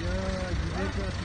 Yeah, you did gidelim.